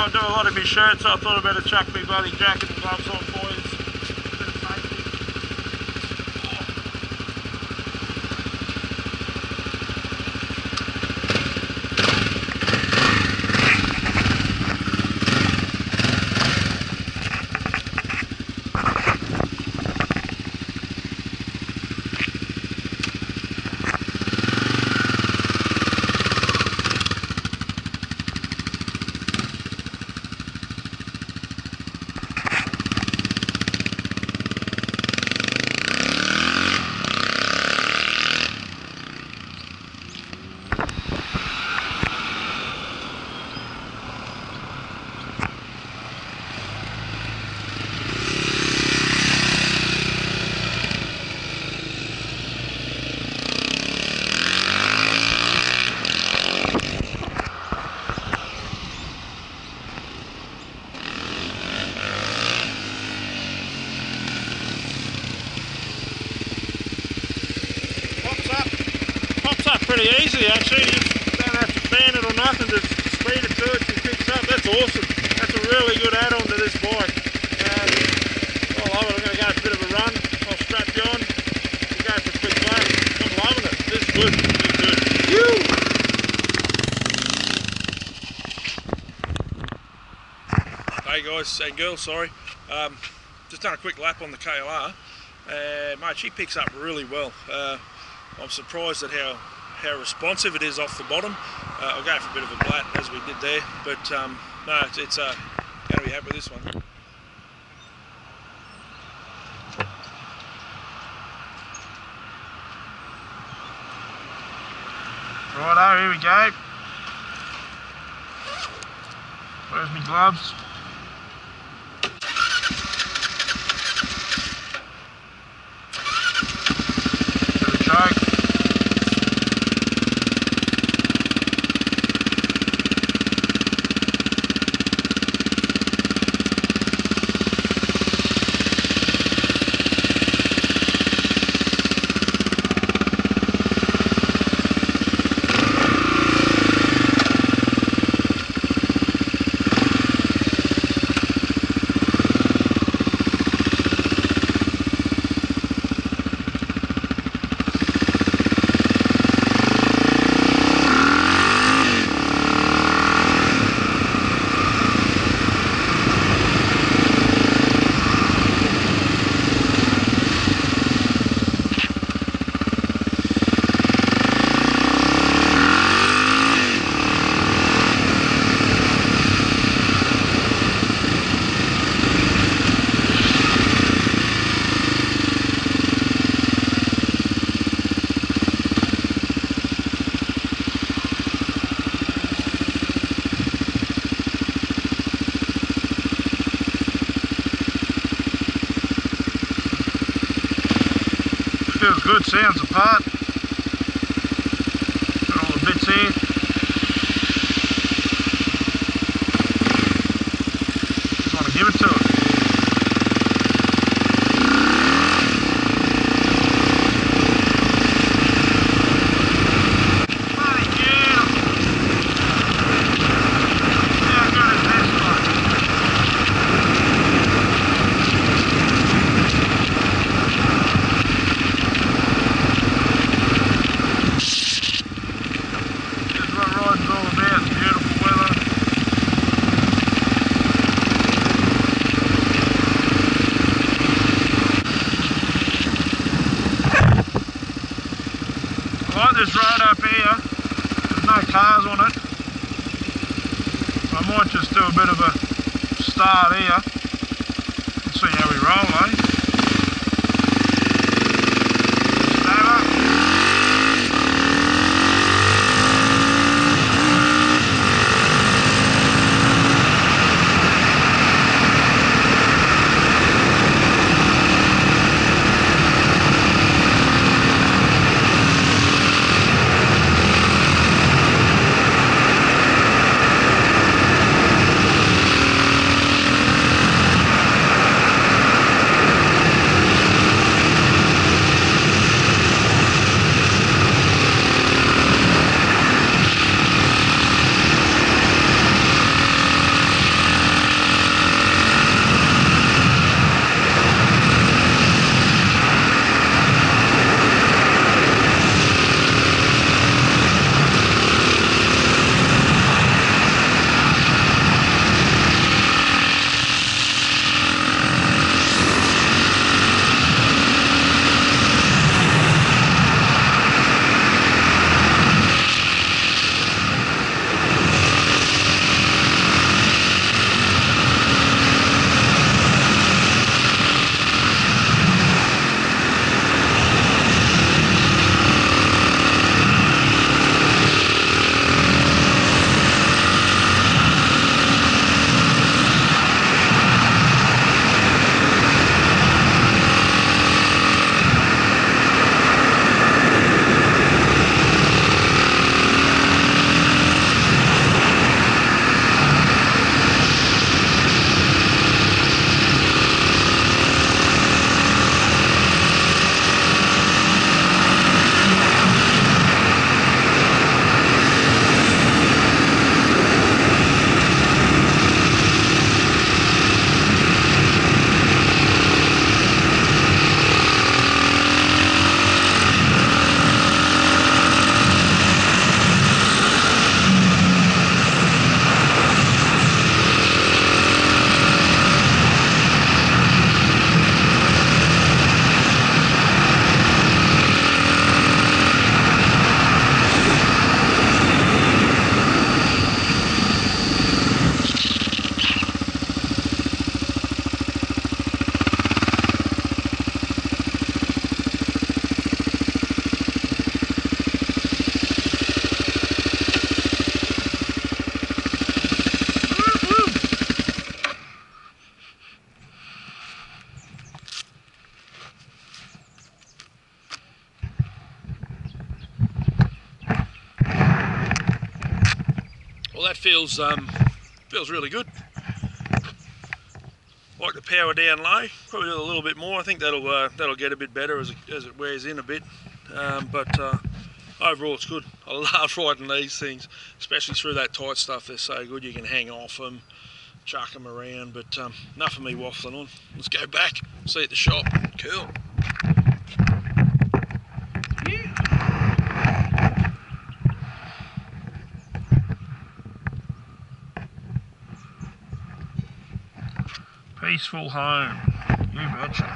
I do a lot of my shirts, so I thought I'd better chuck me bloody jacket and gloves on for you. Bit of safety. Pops up, pops up pretty easily actually. You don't have to fan it or nothing. Just speed it to it, it picks up. That's awesome. That's a really good add-on to this bike. Um, I love it. I'm going to go for a bit of a run. I'll strap you on. We'll go for a quick lap. I'm loving it. This is good. This is good. And girls, sorry. Um, just done a quick lap on the KLR. Uh, mate, she picks up really well. Uh, I'm surprised at how how responsive it is off the bottom. Uh, I'll go for a bit of a blat as we did there, but um, no, it's, it's uh, going to be happy with this one. Righto, here we go. Where's my gloves? Bit of choke. Feels good, sounds apart. Got all the bits here. Just want to give it to it. Bloody beautiful. How good is this one? This is what riding's all about, it's beautiful weather. I like this road up here, there's no cars on it. So I might just do a bit of a start here and see how we roll, eh? Well, that feels um, feels really good. Like the power down low, probably do a little bit more. I think that'll uh, that'll get a bit better as it, as it wears in a bit. Um, but uh, overall, it's good. I love riding these things, especially through that tight stuff. They're so good. You can hang off them, chuck them around. But um, enough of me waffling on. Let's go back. See you at the shop. Cool. Peaceful home. You betcha.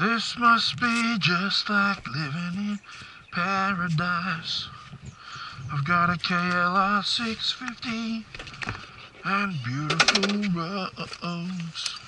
This must be just like living in paradise. I've got a KLR 650 and beautiful roads.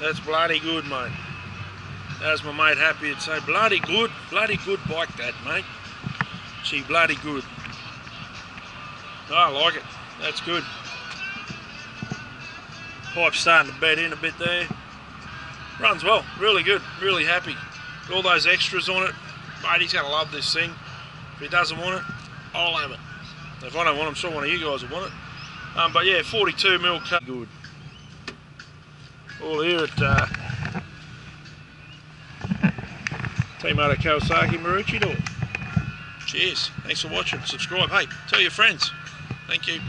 That's bloody good, mate. That's my mate happy to say, bloody good, bloody good bike that, mate. She bloody good. Oh, I like it. That's good. Pipe's starting to bed in a bit there. Runs well, really good, really happy. All those extras on it. Mate, he's going to love this thing. If he doesn't want it, I'll have it. If I don't want it, I'm sure one of you guys will want it. Um, but yeah, 42 mil cut. Good. All here at uh, Team Moto Kawasaki Maroochy. Cheers. Thanks for watching. Subscribe. Hey, tell your friends. Thank you.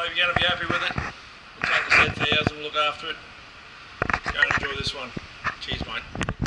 Hope you're going to be happy with it. We'll take the set for yours and we'll look after it. Go and enjoy this one. Cheers, mate.